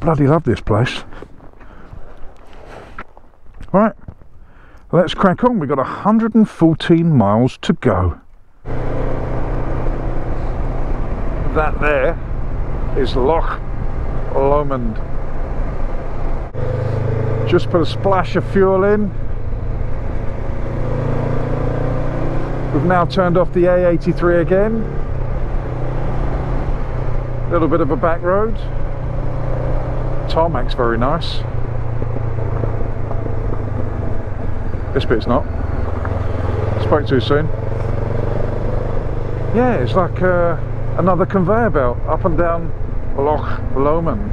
bloody love this place. Right, let's crack on. We've got 114 miles to go. That there is Loch Lomond. Just put a splash of fuel in. We've now turned off the A83 again. A little bit of a back road. Tarmac's very nice. This bit's not. Spoke too soon. Yeah, it's like uh, another conveyor belt up and down Loch Lomond.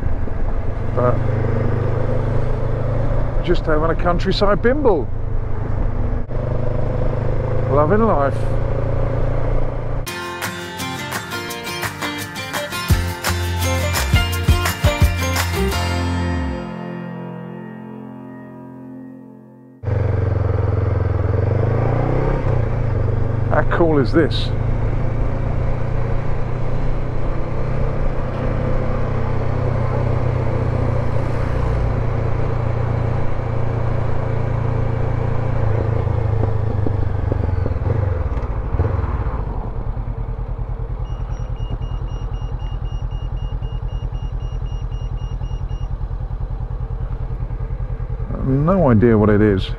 But just having a countryside bimble. Loving life. Is this? No idea what it is.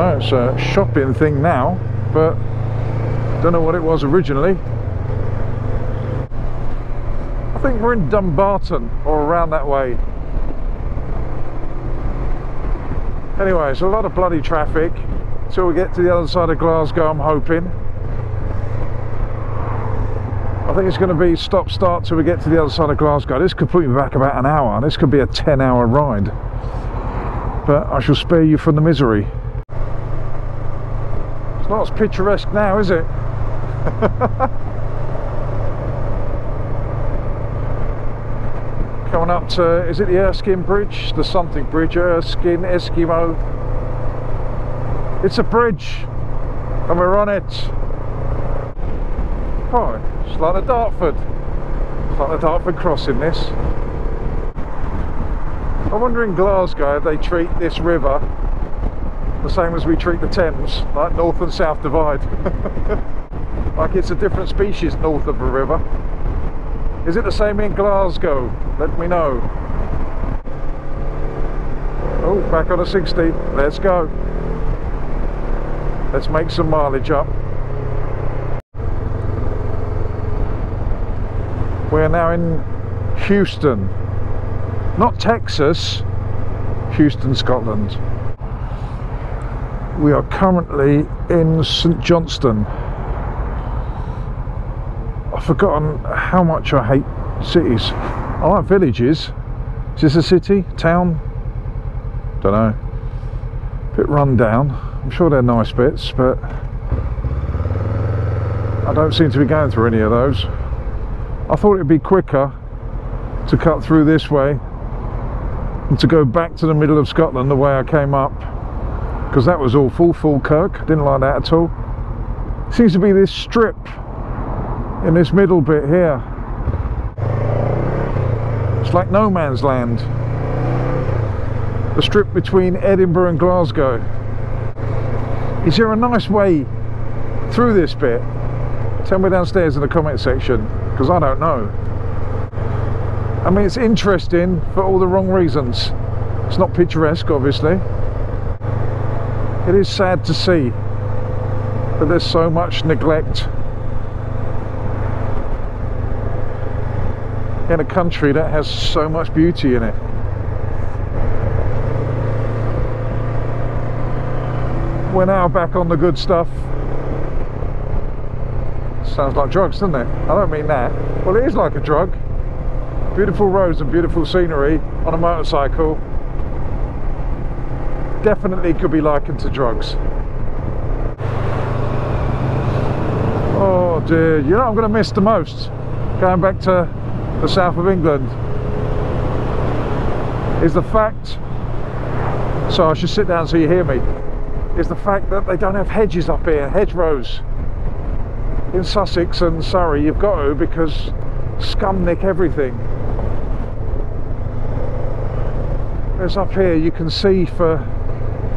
Know it's a shopping thing now, but don't know what it was originally. I think we're in Dumbarton or around that way. Anyway, it's a lot of bloody traffic till we get to the other side of Glasgow, I'm hoping. I think it's going to be stop start till we get to the other side of Glasgow. This could put me back about an hour. This could be a 10 hour ride. But I shall spare you from the misery. Not as picturesque now, is it? Coming up to, is it the Erskine Bridge? The something bridge, Erskine, Eskimo. It's a bridge and we're on it. Oh, it's like the Dartford. It's like the Dartford crossing this. I wonder in Glasgow if they treat this river the same as we treat the Thames, like North and South Divide. like it's a different species north of the river. Is it the same in Glasgow? Let me know. Oh, back on a 60. Let's go. Let's make some mileage up. We're now in Houston, not Texas, Houston, Scotland. We are currently in St Johnstone. I've forgotten how much I hate cities. I like villages. Is this a city? Town? Don't know. Bit run down. I'm sure they're nice bits, but I don't seem to be going through any of those. I thought it'd be quicker to cut through this way and to go back to the middle of Scotland the way I came up because that was all Falkirk, Didn't like that at all. Seems to be this strip in this middle bit here. It's like no man's land. The strip between Edinburgh and Glasgow. Is there a nice way through this bit? Tell me downstairs in the comment section because I don't know. I mean, it's interesting for all the wrong reasons. It's not picturesque, obviously. It is sad to see that there's so much neglect in a country that has so much beauty in it. We're now back on the good stuff. Sounds like drugs, doesn't it? I don't mean that. Well, it is like a drug. Beautiful roads and beautiful scenery on a motorcycle. Definitely could be likened to drugs. Oh dear, you know I'm going to miss the most? Going back to the south of England is the fact, so I should sit down so you hear me, is the fact that they don't have hedges up here, hedgerows. in Sussex and Surrey, you've got to because scum nick everything. Whereas up here, you can see for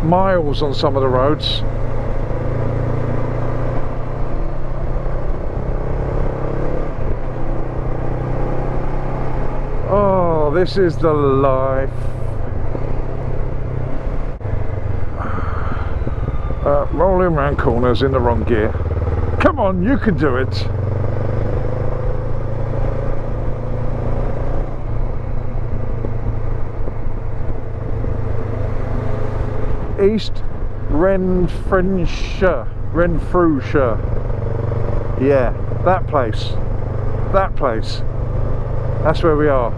miles on some of the roads. Oh, this is the life. Uh, rolling around corners in the wrong gear. Come on, you can do it. East Renfrewshire. Renfrewshire. Yeah, that place. That place. That's where we are.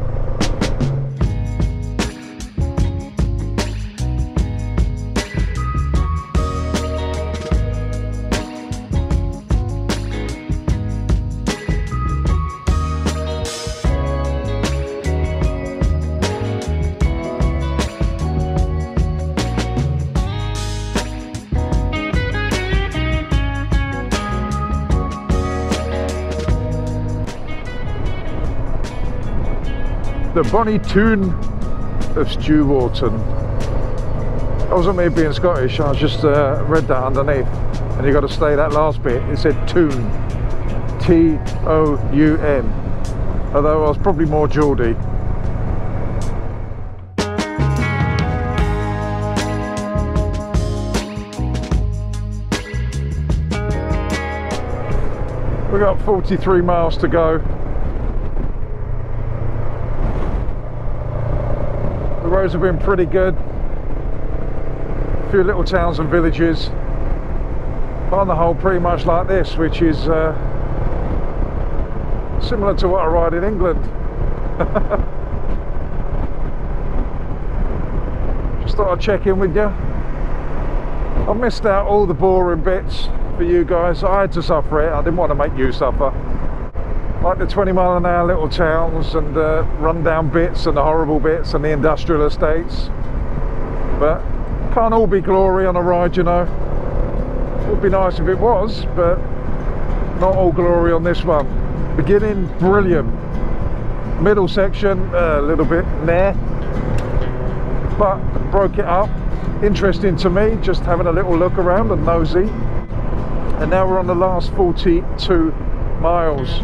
The Bonnie Tune of Stewarton. That wasn't me being Scottish, I just uh, read that underneath. And you got to stay that last bit. It said Tune. T O U N. Although I was probably more Geordie. We've got 43 miles to go. The roads have been pretty good. A few little towns and villages. But on the whole, pretty much like this, which is uh, similar to what I ride in England. Just thought I'd check in with you. I've missed out all the boring bits for you guys. I had to suffer it. I didn't want to make you suffer like the 20 mile an hour little towns and the rundown bits and the horrible bits and the industrial estates. But can't all be glory on a ride you know. Would be nice if it was but not all glory on this one. Beginning brilliant. Middle section uh, a little bit there but broke it up. Interesting to me just having a little look around and nosy. And now we're on the last 42 miles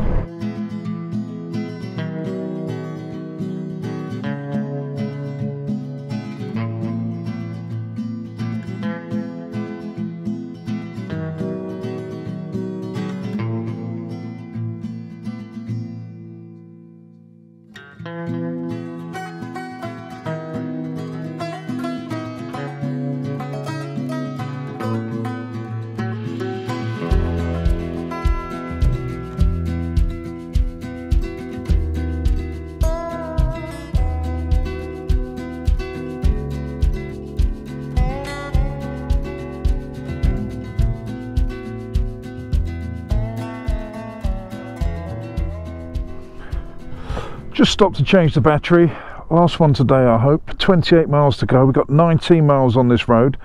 just stopped to change the battery. Last one today I hope. 28 miles to go. We've got 19 miles on this road.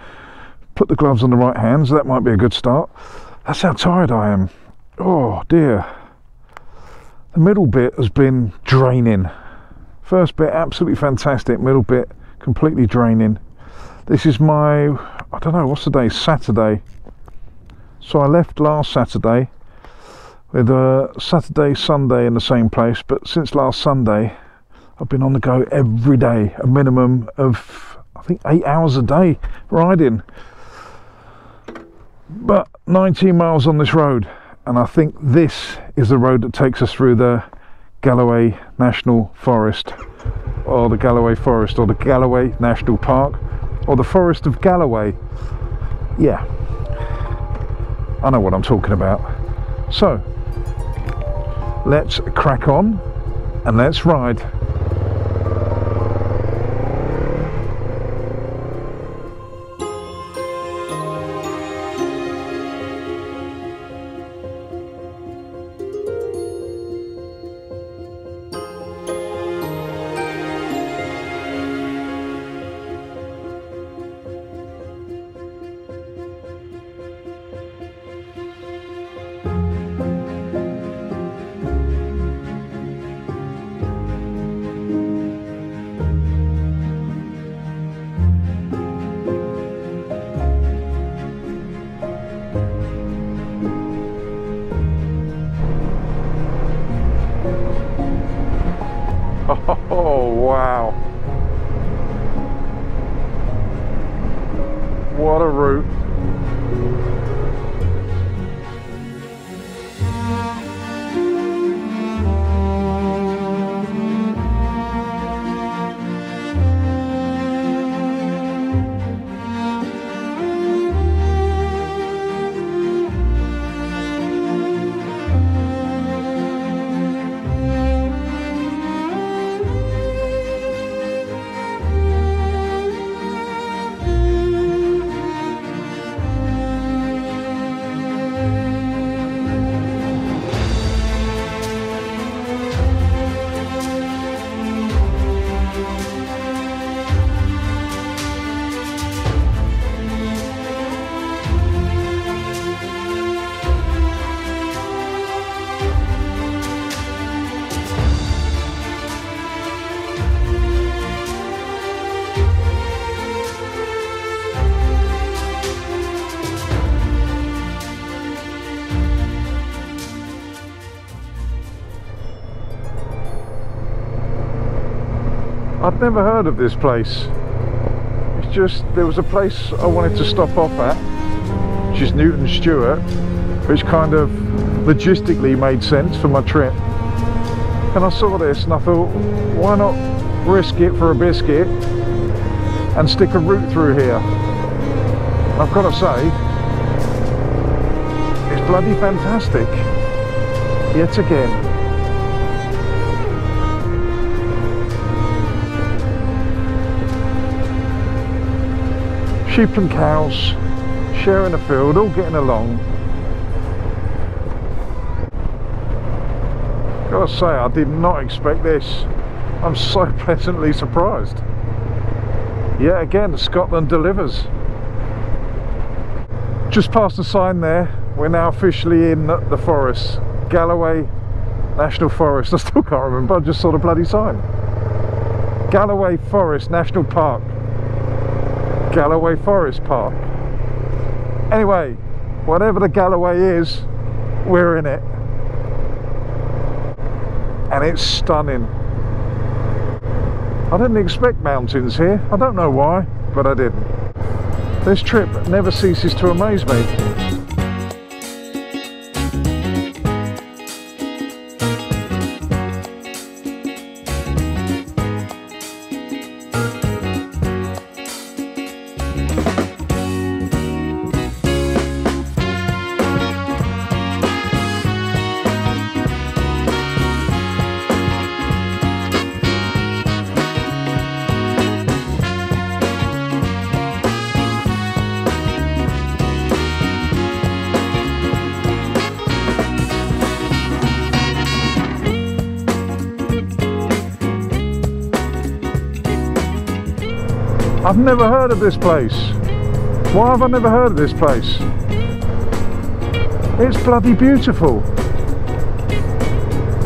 Put the gloves on the right hands that might be a good start. That's how tired I am. Oh dear. The middle bit has been draining. First bit absolutely fantastic. Middle bit completely draining. This is my I don't know what's the day Saturday. So I left last Saturday with a Saturday, Sunday in the same place. But since last Sunday, I've been on the go every day, a minimum of I think eight hours a day riding. But 19 miles on this road, and I think this is the road that takes us through the Galloway National Forest, or the Galloway Forest, or the Galloway National Park, or the Forest of Galloway. Yeah, I know what I'm talking about. So, let's crack on and let's ride. What a route. I'd never heard of this place. It's just, there was a place I wanted to stop off at, which is Newton Stewart, which kind of logistically made sense for my trip. And I saw this and I thought, why not risk it for a biscuit and stick a route through here? I've got to say, it's bloody fantastic. Yet again. Sheep and cows sharing a field, all getting along. Gotta say, I did not expect this. I'm so pleasantly surprised. Yet again, Scotland delivers. Just past the sign there, we're now officially in the forest. Galloway National Forest. I still can't remember, I just saw the bloody sign. Galloway Forest National Park. Galloway Forest Park. Anyway, whatever the Galloway is, we're in it. And it's stunning. I didn't expect mountains here. I don't know why, but I didn't. This trip never ceases to amaze me. I've never heard of this place. Why have I never heard of this place? It's bloody beautiful.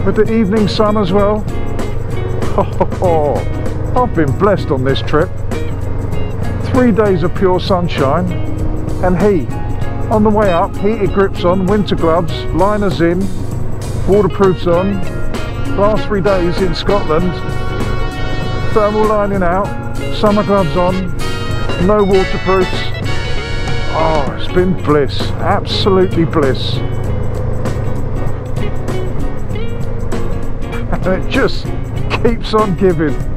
With the evening sun as well. Oh, I've been blessed on this trip. Three days of pure sunshine and heat. On the way up, heated grips on, winter gloves, liners in, waterproofs on. Last three days in Scotland, thermal lining out, summer gloves on, no waterproofs. Oh, it's been bliss, absolutely bliss. and it just keeps on giving.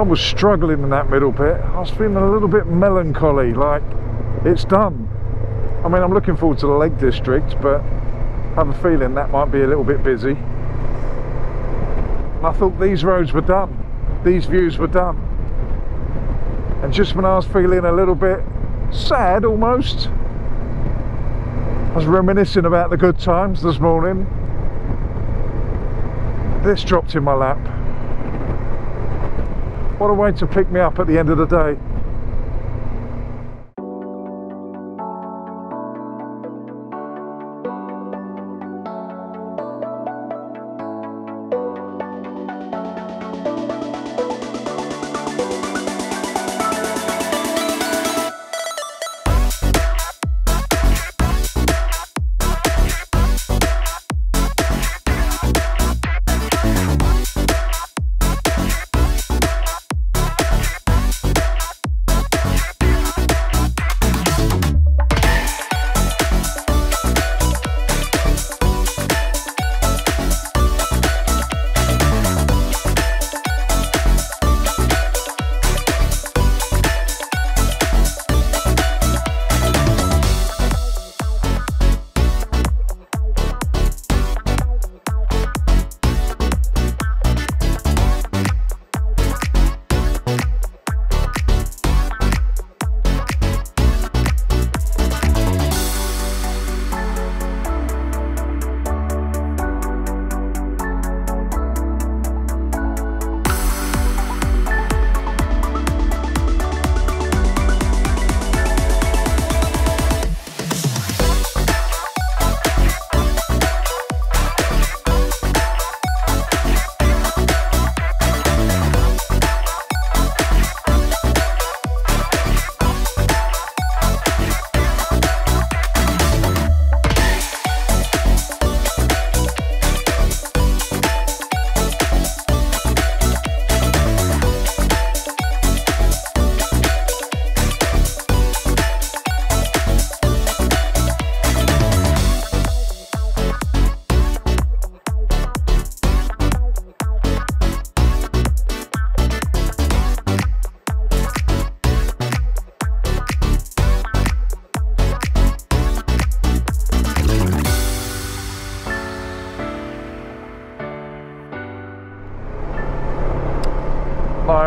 I was struggling in that middle bit. I was feeling a little bit melancholy, like it's done. I mean, I'm looking forward to the Lake District, but I have a feeling that might be a little bit busy. And I thought these roads were done. These views were done. And just when I was feeling a little bit sad almost, I was reminiscing about the good times this morning. This dropped in my lap What a way to pick me up at the end of the day.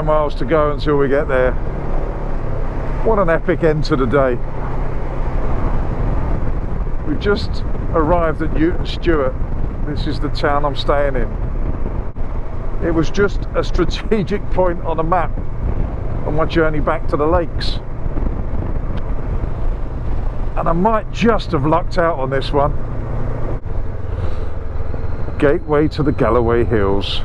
Nine miles to go until we get there. What an epic end to the day. We've just arrived at Newton Stewart. This is the town I'm staying in. It was just a strategic point on a map on my journey back to the lakes. And I might just have lucked out on this one. Gateway to the Galloway Hills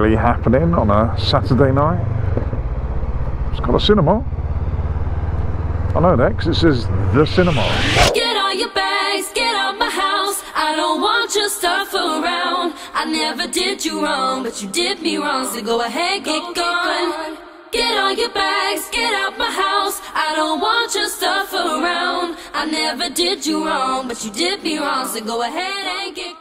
really happening on a Saturday night. It's got a cinema. I know that because it says the cinema. Get all your bags, get out my house. I don't want your stuff around. I never did you wrong, but you did me wrong. So go ahead, get go, gone. Get all your bags, get out my house. I don't want your stuff around. I never did you wrong, but you did me wrong. So go ahead and get